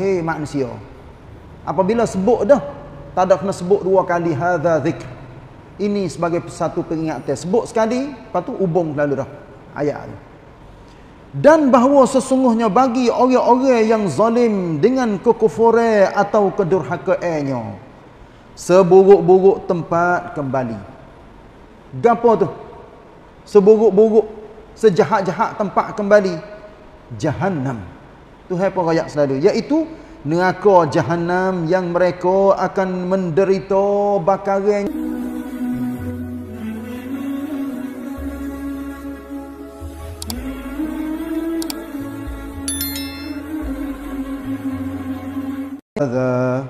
hei manusia. Apabila sebut dah tak ada kena sebut dua kali hadza zikr ini sebagai satu peringatan sebut sekali lepas tu hubung lalu dah. Ayat tu. Dan bahawa sesungguhnya bagi orang-orang yang zalim dengan kekufuran atau kedurhakaannya seburuk-buruk tempat kembali. Gapo tu? Seburuk-buruk sejahat-jahat tempat kembali. Jahannam Tuhan pun rakyat selalu iaitu neraka jahannam yang mereka akan menderita bakaran هذا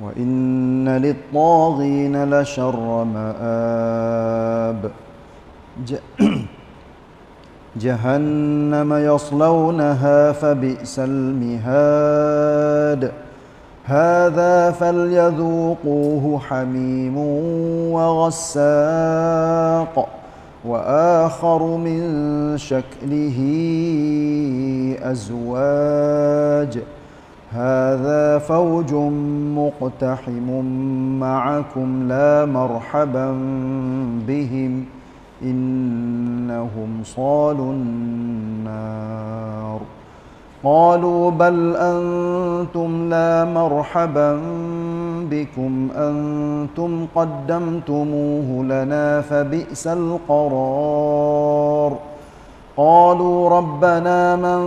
وإن للطاغين لشر مآب جهنم يصلونها فبئس المهاد. هذا فليذوقوه حميم وغساق وآخر من شكله أزواج. هذا فوج مقتحم معكم لا مرحبا بهم. إنهم صالوا النار. قالوا بل أنتم لا مرحبا بكم أنتم قدمتموه لنا فبئس القرار. قالوا ربنا من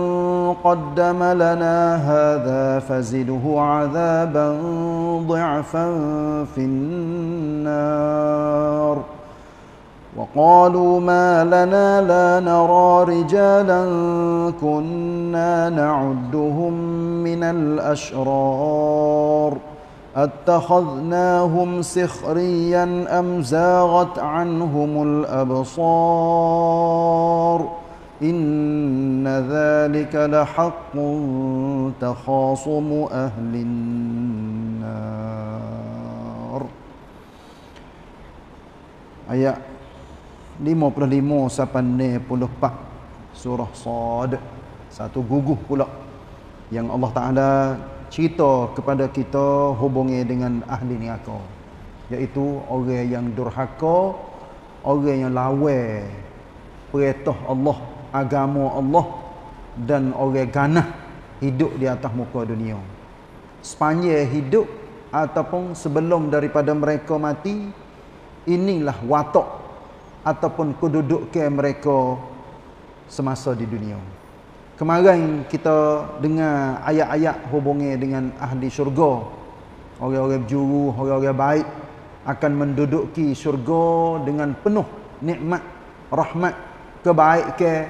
قدم لنا هذا فزده عذابا ضعفا في النار. وقالوا ما لنا لا نرى رجالا كنا نعدهم من الأشرار. أتخذناهم سخريا أم زاغت عنهم الأبصار؟ إن ذلك لحق تخاصم أهل النار. Ayat 55 sampai 64 surah Sad. Satu guguh pula yang Allah Taala cerita kepada kita hubungi dengan ahli neraka iaitu orang yang durhaka orang yang lawan perintah Allah agama Allah dan orang ganah hidup di atas muka dunia. Sepanjang hidup ataupun sebelum daripada mereka mati inilah watak ataupun kedudukan mereka semasa di dunia. Kemarin kita dengar ayat-ayat hubungi dengan ahli syurga. Orang-orang berjuru orang-orang baik akan menduduki syurga dengan penuh nikmat rahmat kebaikan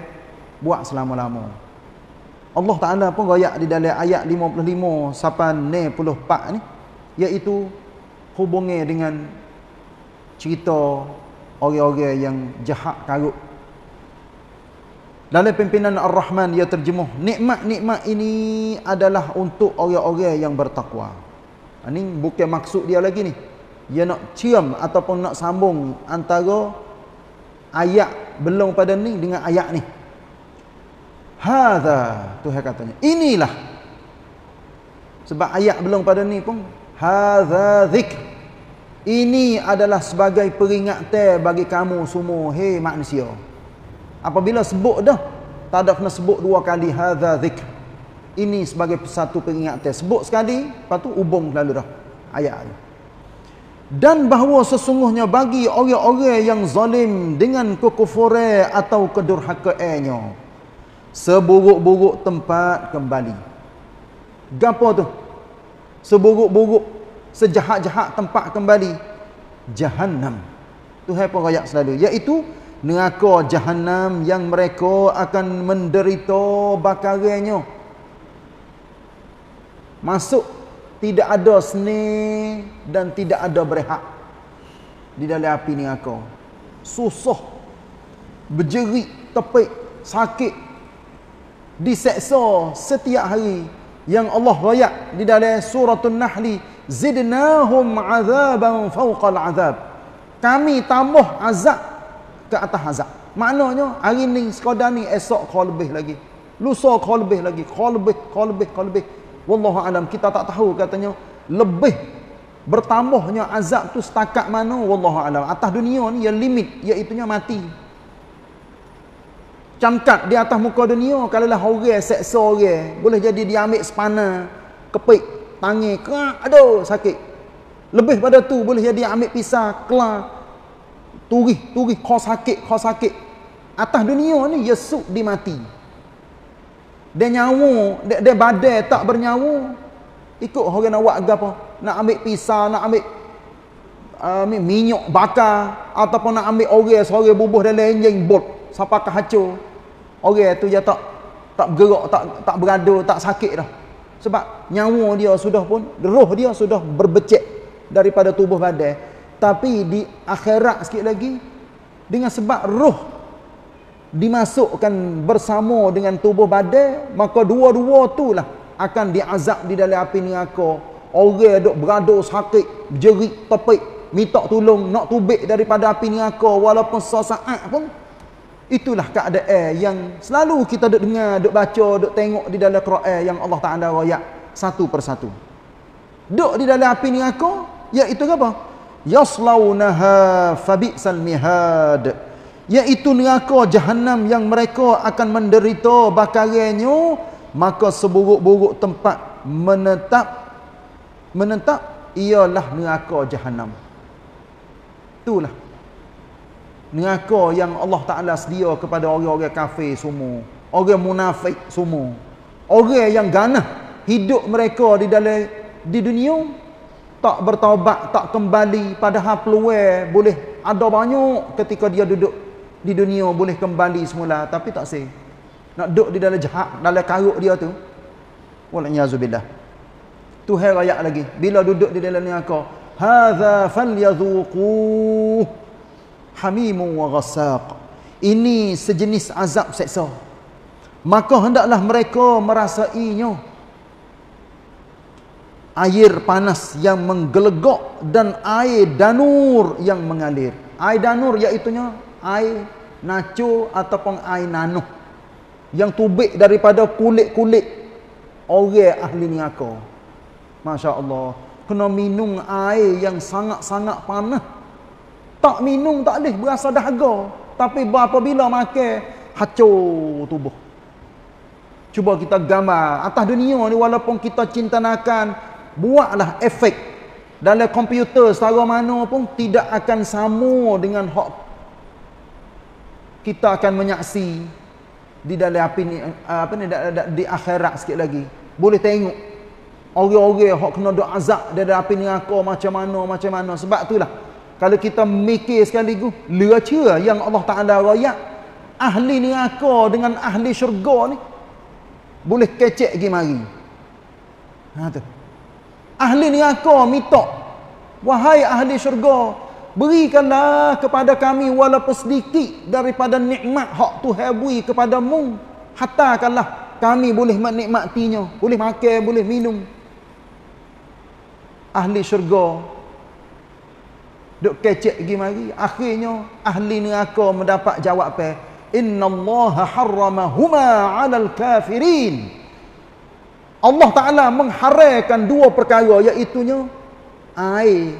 buat selama-lama. Allah Taala pun royak di dalam ayat 55 sampai 64 ni iaitu hubungi dengan cerita orang-orang yang jahat karut dalam pimpinan Ar-Rahman ia terjemuh nikmat-nikmat ini adalah untuk orang-orang yang bertakwa. Ini bukan maksud dia lagi ni. Dia nak cium ataupun nak sambung antara ayat belum pada ni dengan ayat ni. Hadza Tuhan katanya. Inilah. Sebab ayat belum pada ni pun hadza dzikr. Ini adalah sebagai peringatan bagi kamu semua, hei manusia. Apabila sebut dah, tak ada kena sebut dua kali hadza dzikr. Ini sebagai satu peringatan. Sebut sekali, lepas tu hubung lalu dah ayat tu. Dan bahawa sesungguhnya bagi orang-orang yang zalim dengan kekufuran atau kedurhakaannya seburuk-buruk tempat kembali. Gapo tu? Seburuk-buruk, sejahat-jahat tempat kembali jahannam. Tuhan pun royak selalu iaitu neraka jahanam yang mereka akan menderita bakarannya. Masuk tidak ada seni dan tidak ada berehat di dalam api neraka. Susah, berjerit, tepik, sakit, diseksa setiap hari yang Allah rayak di dalam suratul Nahli zidnahum azaban fawqal azab. Kami tambah azab ke atas azab. Maknanya hari ni sekadar ni esok kau lebih lagi. Lusa kau lebih lagi. Kau lebih kau lebih kau lebih. Wallahu alam. Kita tak tahu katanya lebih bertambahnya azab tu setakat mana. Wallahu alam. Atas dunia ni yang limit iaitu mati. Camkat di atas muka dunia kalau lah orang seksa orang boleh jadi dia ambil sepana kepik tangi kerak aduh sakit lebih pada tu boleh jadi ambil pisah kelar turih turih kau sakit kau sakit atas dunia ni yesuk dimati dia nyawa, dia, dia badai tak bernyawa. Ikut orang nak buat apa? Nak ambil pisau, nak ambil uh, minyak bakar ataupun nak ambil orang seorang bubuh dalam enjin bot sampai ke hancur. Orang tu dia tak tak bergerak, tak tak berada, tak sakit dah. Sebab nyawa dia sudah pun, roh dia sudah berbecek daripada tubuh badan. Tapi di akhirat sikit lagi dengan sebab roh dimasukkan bersama dengan tubuh badan maka dua-dua itulah akan diazab di dalam api neraka orang duk berada sakit jerit tepik minta tolong nak tubik daripada api neraka walaupun sesaat pun itulah keadaan yang selalu kita duk dengar duk baca duk tengok di dalam Quran yang Allah Taala royak satu persatu. Duk di dalam api neraka iaitu apa? Yaslaunaha fabi'sal mihad. Iaitu neraka jahanam yang mereka akan menderita bakarannya maka seburuk-buruk tempat menetap menetap ialah neraka jahanam itulah neraka yang Allah Taala sedia kepada orang-orang kafir semua. Orang munafik semua. Orang yang ganah hidup mereka di dalam di dunia tak bertaubat tak kembali padahal peluang boleh ada banyak ketika dia duduk di dunia boleh kembali semula. Tapi tak sih. Nak duduk di dalam jahat dalam karuk dia tu. Walaiyazubillah tu hai ayat lagi. Bila duduk di dalam neraka hadza falyadhuqu hamimun wa ghassaq ini sejenis azab seksa maka hendaklah mereka merasainya air panas yang menggelegak dan air danur yang mengalir air danur iaitu air nacu ataupun air nanuh yang tubik daripada kulit-kulit orang ahli neraka. Masya-Allah. Kena minum air yang sangat-sangat panas. Tak minum tak boleh berasa dahaga. Tapi apabila makan hancur tubuh. Cuba kita gambar atas dunia ni walaupun kita cinta nakan buatlah efek dalam komputer setara mana pun tidak akan sama dengan hak kita akan menyaksi di dalam api ni apa ni di akhirat sikit lagi boleh tengok orang-orang hok kena dok azab dari api ni aku macam mana macam mana sebab itulah kalau kita mikir sekali tu leraca yang Allah Taala royak ahli ni aku dengan ahli syurga ni boleh kecek pergi mari ha tu ahli ni aku minta wahai ahli syurga Berikanlah kepada kami walaupun sedikit daripada nikmat hak Tuhan beri kepadamu. Hatakanlah kami boleh menikmatinya. Boleh makan, boleh minum. Ahli syurga. Duk kecek pergi mari. Akhirnya ahli neraka mendapat jawab apa? Inna Allah harramahuma alal kafirin. Allah Ta'ala mengharaikan dua perkara iaitunya air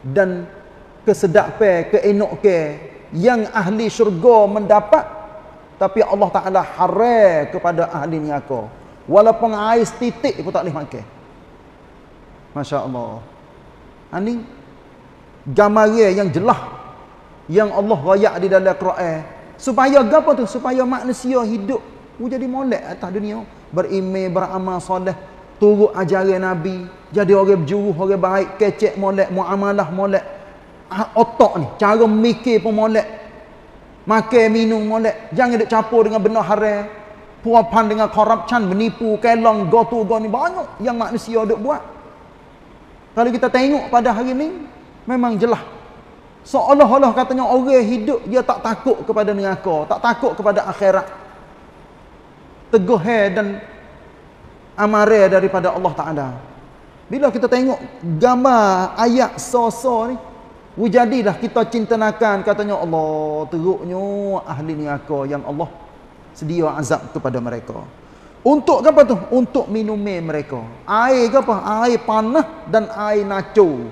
dan kesedapan, keenokan yang ahli syurga mendapat tapi Allah Taala haram kepada ahli neraka. Walaupun air setitik pun tak boleh makan. Masya-Allah. Ini gambaran yang jelas yang Allah rayak di dalam Quran. Supaya apa tu? Supaya manusia hidup menjadi molek atas dunia, beriman, beramal soleh, turut ajaran Nabi, jadi orang berjuru, orang baik, kecek molek, muamalah molek, Ah, otak ni cara mikir pun molek. Makan minum molek. Jangan duk campur dengan benda haram. Puapan dengan corruption menipu kelong go to go ni banyak yang manusia duk buat. Kalau kita tengok pada hari ni memang jelas seolah-olah katanya orang hidup dia tak takut kepada neraka tak takut kepada akhirat teguh dan amarah daripada Allah Taala bila kita tengok gambar ayat so-so ni Wujadilah kita cinta nakan katanya Allah teruknya ahli neraka yang Allah sedia azab kepada mereka. Untuk apa tu? Untuk minumnya mereka. Air ke apa? Air panah dan air naco.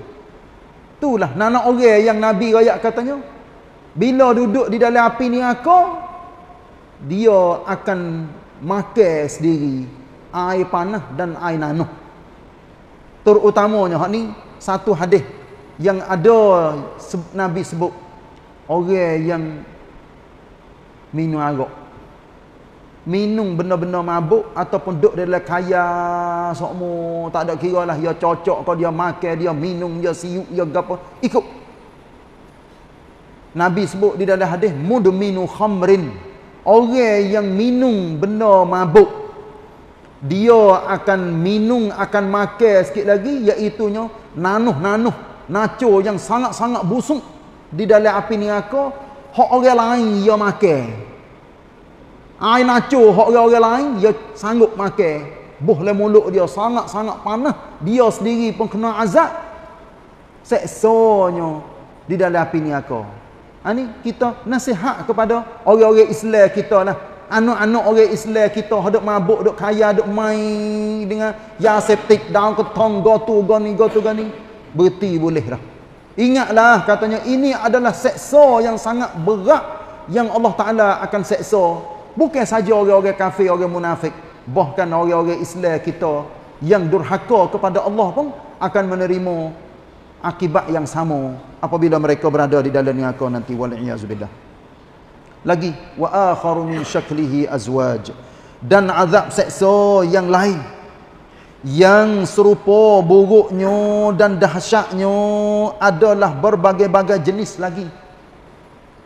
Itulah nana orang yang Nabi rakyat katanya. Bila duduk di dalam api ni aku, dia akan makan sendiri air panah dan air nanuh. Terutamanya ni satu hadis yang ada Nabi sebut orang yang minum arak minum benda-benda mabuk ataupun duduk dalam kaya sokmo tak ada kira lah dia cocok kau dia makan dia minum dia siuk dia gapo ikut. Nabi sebut di dalam hadis mudminu khamrin. Orang yang minum benda mabuk dia akan minum akan makan sikit lagi iaitu nanuh-nanuh naco yang sangat-sangat busuk di dalam api neraka hak orang lain dia makan Air naco orang-orang lain dia sanggup makan. Le mulut dia sangat-sangat panas. Dia sendiri pun kena azab. Seksanya di dalam api neraka. Ha ni kita nasihat kepada orang-orang Islam kita lah. Anak-anak orang Islam kita hendak mabuk, duk kaya, duk main dengan ya septik daun ketong gotu goni gotu gani. Berti boleh dah. Ingatlah katanya ini adalah seksa yang sangat berat yang Allah Taala akan seksa Bukan saja orang-orang kafir, orang munafik. Bahkan orang-orang Islam kita yang durhaka kepada Allah pun akan menerima akibat yang sama apabila mereka berada di dalam neraka nanti waliyazubillah. Lagi wa akharu min syaklihi azwaj dan azab seksa yang lain yang serupa buruknya dan dahsyatnya adalah berbagai-bagai jenis lagi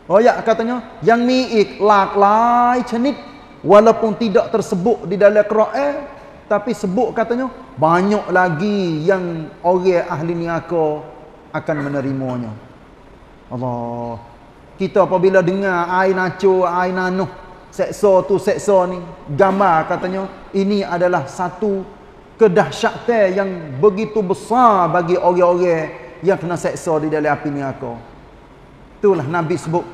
Royak katanya yang miik laklai cenit walaupun tidak tersebut di dalam Quran tapi sebut katanya banyak lagi yang orang ahli neraka akan menerimanya. Allah. Kita apabila dengar air naco, air nanuh, seksa tu seksa ni, gambar katanya ini adalah satu kedahsyatan yang begitu besar bagi orang-orang yang kena seksa di dalam api neraka. Itulah Nabi sebut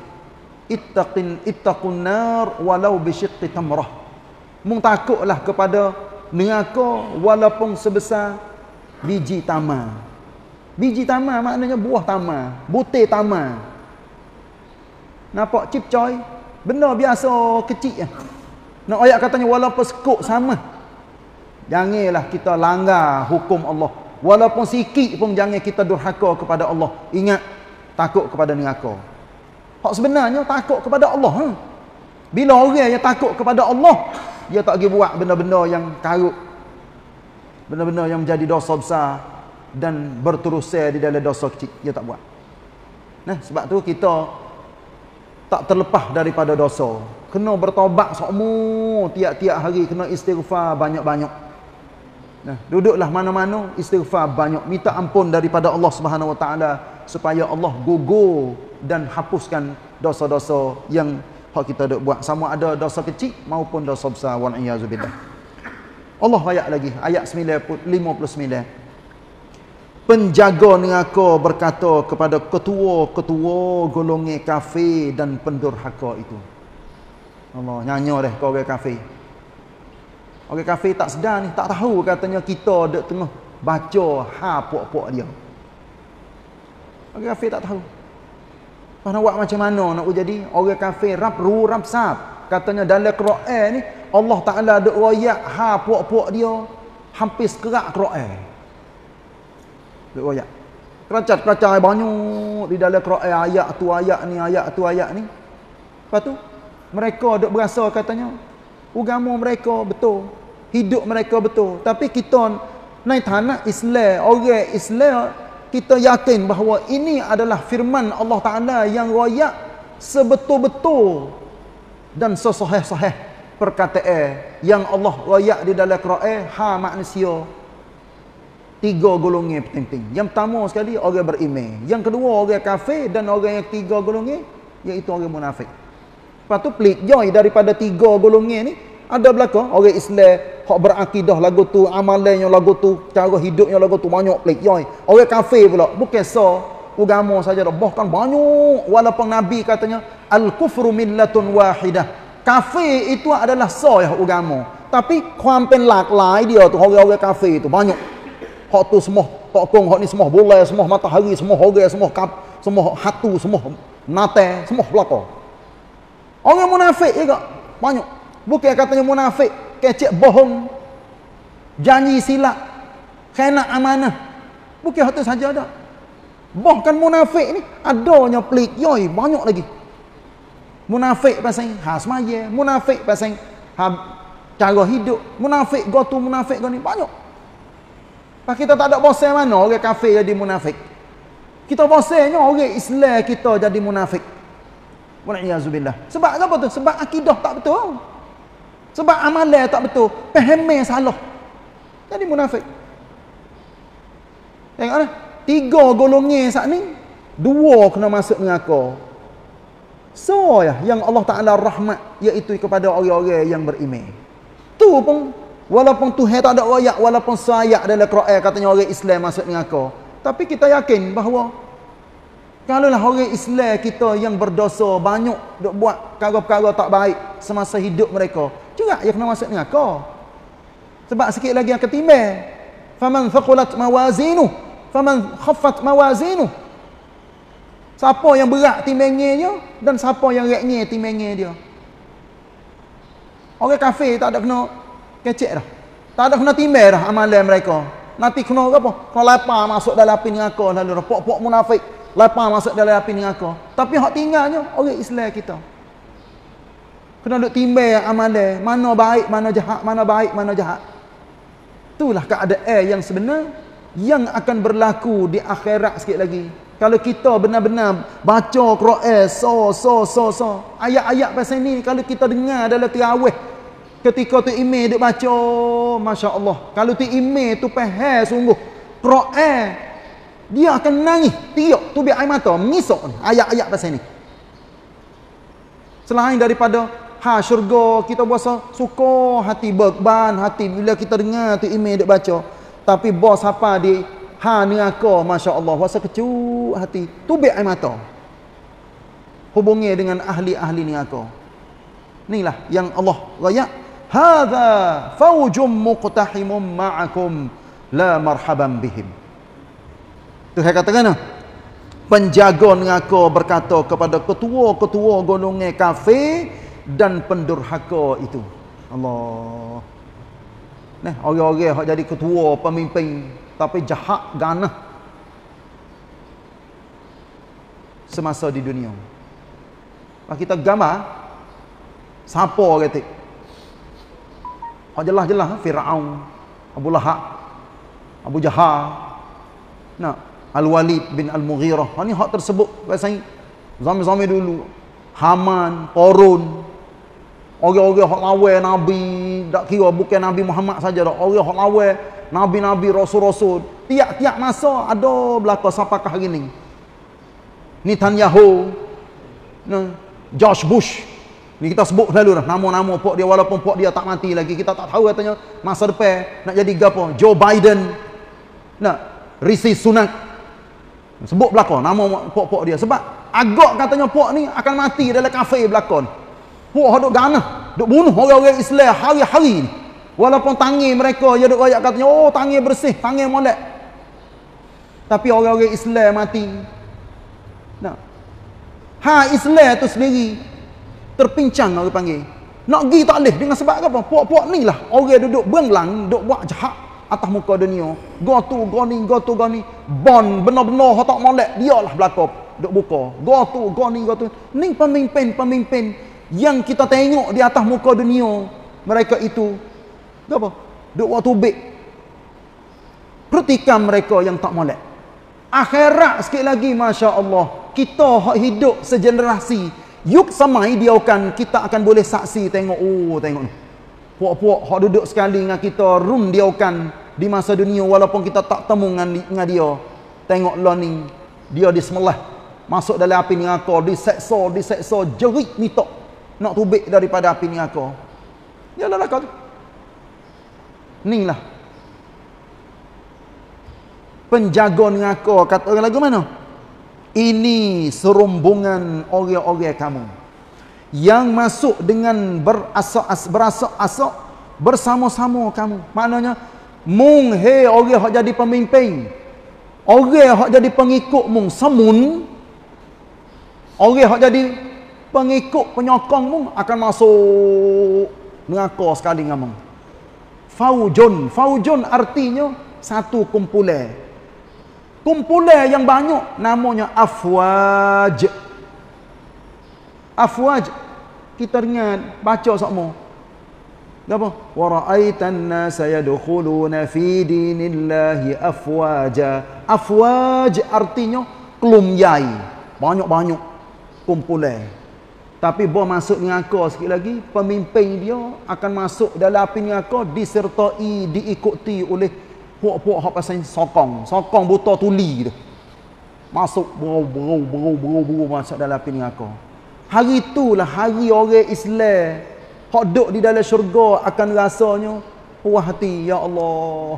ittaqin ittaqun nar walau bi syiqqi tamrah. Mung takutlah kepada neraka walaupun sebesar biji tamar. Biji tamar maknanya buah tamar, butir tamar. Nampak cip coy? Benda biasa kecil je. Nak ayat katanya walaupun sekuk sama. Janganlah kita langgar hukum Allah. Walaupun sikit pun jangan kita durhaka kepada Allah. Ingat takut kepada neraka. Hak sebenarnya takut kepada Allah. Ha? Bila orang yang takut kepada Allah, dia tak pergi buat benda-benda yang karut. Benda-benda yang menjadi dosa besar dan berterusan di dalam dosa kecil. Dia tak buat. Nah, sebab tu kita tak terlepas daripada dosa. Kena bertobat semua tiap-tiap hari kena istighfar banyak-banyak. Nah, duduklah mana-mana istighfar banyak, minta ampun daripada Allah Subhanahu Taala supaya Allah gugur dan hapuskan dosa-dosa yang hak kita dok buat sama ada dosa kecil maupun dosa besar wal iazubillah. Allah ayat lagi ayat 59 Penjaga neraka berkata kepada ketua-ketua golongan kafir dan pendurhaka itu. Allah nyanyi deh kau orang kafir. Orang kafir tak sedar ni, tak tahu katanya kita dek tengah baca ha puak-puak dia. Orang kafir tak tahu. Mana buat macam mana nak jadi orang kafir rap ru rap sap. Katanya dalam Quran ni Allah Taala ada royak ha puak-puak dia hampir sekerak Quran. Duk royak. Keracat-keracat banyak di dalam Quran ayat tu ayat ni ayat tu ayat ni. Lepas tu mereka duk berasa katanya agama mereka betul. Hidup mereka betul. Tapi kita naik tanah Islam, orang Islam kita yakin bahawa ini adalah firman Allah Ta'ala yang royak sebetul-betul dan sesahih-sahih perkataan yang Allah royak di dalam Quran ha manusia. Tiga golongan penting yang pertama sekali orang beriman. Yang kedua orang kafir dan orang yang tiga golongan iaitu orang munafik. Lepas tu pelik joy daripada tiga golongan ni ada belaka orang Islam hak berakidah lagu tu, amalannya lagu tu, cara hidupnya lagu tu banyak pelik. Yoi. Orang kafir pula bukan so agama saja dah bahkan banyak walaupun nabi katanya al kufru millatun wahidah. Kafir itu adalah so ya agama. Tapi kuampen lak lai dia tu orang-orang kafe tu banyak. Hak tu semua tokong, hak ni semua bola, semua matahari, semua hoge, semua kap, semua hatu, semua nate, semua belaka. Orang munafik juga banyak. Bukan katanya munafik, kecek bohong, janji silap, kena amanah. Bukan hak tu saja dah. Bahkan munafik ni adanya pelik, yoi banyak lagi. Munafik pasal ha semaya, munafik pasal ha cara hidup, munafik go tu munafik go ni banyak. Pak kita tak ada bosan mana orang kafir jadi munafik. Kita bosannya orang Islam kita jadi munafik. Waliyazubillah. Sebab apa tu? Sebab akidah tak betul. Sebab amalan tak betul. Faham salah. Jadi munafik. Tengok dah. Tiga golongan saat ni. Dua kena masuk neraka. So ya yang Allah Taala rahmat iaitu kepada orang-orang yang beriman. Tu pun walaupun Tuhan tak ada ayat walaupun sayat dalam Quran katanya orang Islam masuk neraka. Tapi kita yakin bahawa kalau lah orang Islam kita yang berdosa banyak buat perkara-perkara tak baik semasa hidup mereka, juga ia kena masuk neraka. Sebab sikit lagi yang ketimbang. Faman thaqulat mawazinu, faman khaffat mawazinu, Siapa yang berat timbangnya dan siapa yang ringan timbangnya dia. Orang kafir tak ada kena kecek dah. Tak ada kena timbang dah amalan mereka. Nanti kena apa? Kena lapar masuk dalam api neraka lalu pok-pok munafik lapar masuk dalam api neraka. Tapi hak tinggalnya orang Islam kita. Kena duk timbang amalan mana baik, mana jahat, mana baik, mana jahat. Itulah keadaan yang sebenar yang akan berlaku di akhirat sikit lagi. Kalau kita benar-benar baca Quran so so so so ayat-ayat pasal ni kalau kita dengar dalam tarawih ketika tu imam duk baca masya-Allah. Kalau tu imam tu faham sungguh Quran dia akan nangis tiok tu biar air mata mengisok ni ayat-ayat pasal ni. Selain daripada ha syurga kita puasa suka hati berban hati bila kita dengar tu imam duk baca tapi bos apa di Ha neraka masya-Allah rasa kecut hati. Tubik air mata. Hubungi dengan ahli-ahli neraka. Inilah yang Allah raya. Hadza faujum muqtahimun ma'akum la marhaban bihim. Tu saya katakan penjaga neraka berkata kepada ketua-ketua golongan kafir dan pendurhaka itu. Allah. Nah, orang-orang yang jadi ketua pemimpin tapi jahat ganah semasa di dunia. Kalau kita gambar siapa kata? Hak jelas-jelas Firaun, Abu Lahab, Abu Jahal, nak Al-Walid bin Al-Mughirah. Hak ni hak tersebut zaman-zaman dulu. Haman, Qarun, orang-orang hak lawan Nabi, tak kira bukan Nabi Muhammad saja dak. Orang hak lawan Nabi-Nabi, Rasul-Rasul. Tiap-tiap masa ada belaka siapakah hari ni. Netanyahu. Nah, George Bush. Ni kita sebut lalu dah. Nama-nama pok dia walaupun pok dia tak mati lagi. Kita tak tahu katanya masa depan nak jadi gapo. Joe Biden. Nah, Rishi Sunak. Sebut belaka nama pok-pok dia. Sebab agak katanya pok ni akan mati dalam kafe belakon. Pok duk ganah. Duk bunuh orang-orang Islam hari-hari ni. Walaupun tangi mereka ya duk royak katanya oh tangi bersih, tangi molek. Tapi orang-orang Islam mati. Nah. Ha Islam tu sendiri terpincang orang panggil. Nak pergi tak boleh dengan sebab apa? Puak-puak ni lah orang duduk benglang, duduk buat jahat atas muka dunia. Go tu, go ni, go tu, go ni. Bon benar-benar tak molek dia lah belakang duk buka. Go tu, go ni, go tu. Ni pemimpin-pemimpin yang kita tengok di atas muka dunia. Mereka itu Duk apa? Duk waktu tubik. Perhatikan mereka yang tak molek. Akhirat sikit lagi Masya Allah. Kita hidup segenerasi. Yuk samai dia akan kita akan boleh saksi tengok. Oh tengok ni. Puak-puak hak duduk sekali dengan kita. Rum dia akan di masa dunia. Walaupun kita tak temu dengan, dengan dia. Tengok lah ni. Dia dismelah. Masuk dalam api ni neraka. Diseksa, diseksa. Jerit mitok. Nak tubik daripada api ni neraka. Ya lah lah kau tu. Inilah. Penjaga neraka kata orang lagu mana? Ini serumbungan orang-orang kamu yang masuk dengan berasak-asak bersama-sama kamu maknanya mung he orang hak jadi pemimpin orang hak jadi pengikut mung semun orang hak jadi pengikut penyokong akan masuk neraka sekali dengan mung faujun. Faujun artinya satu kumpulan. Kumpulan yang banyak namanya afwaj. Afwaj kita ingat baca semua apa? Wa ra'aitan nasa yadkhuluna fi dinillahi afwaja. Afwaj artinya kelumyai. Banyak-banyak kumpulan tapi bo masuk neraka sikit lagi pemimpin dia akan masuk dalam api neraka disertai diikuti oleh puak-puak hak pasal sokong. Sokong buta tuli dia. Masuk berau berau berau berau berau masuk dalam api neraka hari itulah hari orang Islam hak duduk di dalam syurga akan rasanya puas hati ya Allah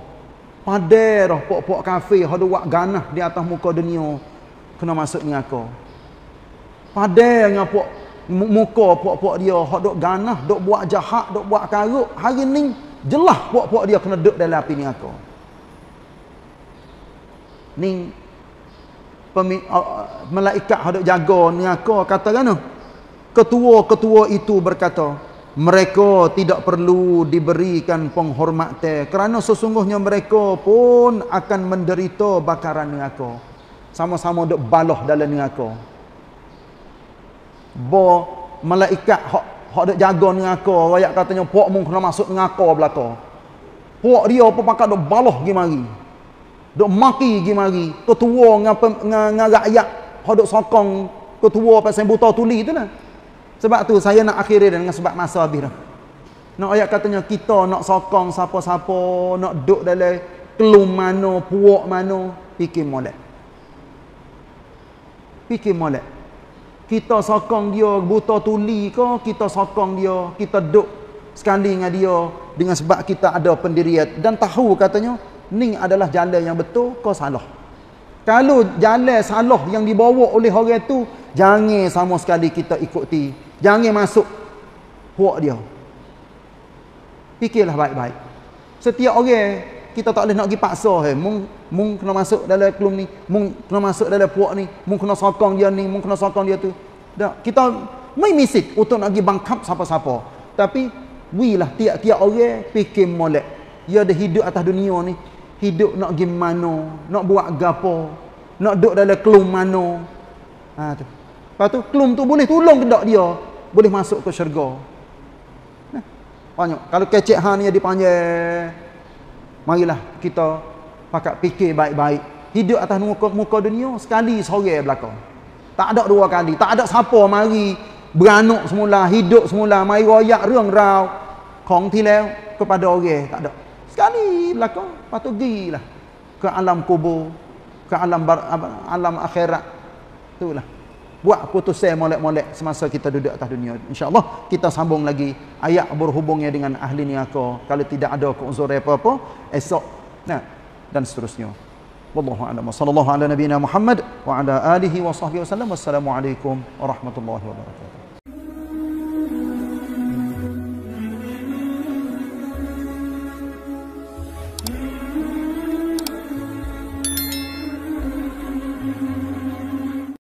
padai dah puak-puak kafir hak buat ganah di atas muka dunia kena masuk neraka padai dengan puak muka puak-puak dia hak duk ganah duk buat jahat duk buat karuk hari ni jelas puak-puak dia kena duduk dalam api neraka. Ni pemi, uh, malaikat hendak jaga neraka kata kan ketua-ketua itu berkata mereka tidak perlu diberikan penghormatan kerana sesungguhnya mereka pun akan menderita bakaran neraka. Sama-sama duk baloh dalam neraka bo malaikat hak hak duk jaga neraka rakyat katanya puak mung kena masuk neraka belaka puak dia apa pakat duk baloh gi mari. Duk maki gi mari. Ketua dengan dengan rakyat hok duk sokong ketua pasal buta tuli tu lah sebab tu saya nak akhiri dengan sebab masa habis dah. Nak ayat katanya kita nak sokong siapa-siapa nak duk dalam kelum mana puak mana. Fikir molek. Fikir molek kita sokong dia buta tuli ke? Kita sokong dia kita duk sekali dengan dia. Dengan sebab kita ada pendirian. Dan tahu katanya ni adalah jalan yang betul kau salah? Kalau jalan salah yang dibawa oleh orang tu jangan sama sekali kita ikuti. Jangan masuk puak dia. Fikirlah baik-baik. Setiap orang kita tak boleh nak pergi paksa he. mung mung kena masuk dalam kelum ni mung kena masuk dalam puak ni mung kena sokong dia ni mung kena sokong dia tu tak kita mai misik untuk nak pergi bangkap siapa-siapa tapi wilah tiap-tiap orang fikir molek dia ada hidup atas dunia ni hidup nak pergi mana, nak buat gapo, nak duduk dalam kelum mana. Ha tu. Lepas tu kelum tu boleh tolong ke dia? Boleh masuk ke syurga. Nah, banyak. Kalau kecek hang ni dipanggil marilah kita pakat fikir baik-baik. Hidup atas muka, muka dunia sekali sore belakang. Tak ada dua kali. Tak ada siapa mari beranak semula, hidup semula, mari royak reng rau. Kong tilau kepada orang. Tak ada. Sekali belakang, lepas tu pergilah ke alam kubur, ke alam bar, alam akhirat. Itulah. Buat putusan molek-molek semasa kita duduk atas dunia. InsyaAllah kita sambung lagi ayat berhubungnya dengan ahli niaka. Kalau tidak ada keuzuran apa-apa, esok. Nah, dan seterusnya. Wallahu a'lam. Sallallahu ala nabiyina Muhammad wa ala alihi wa sahbihi wasallam. Wassalamualaikum warahmatullahi wabarakatuh.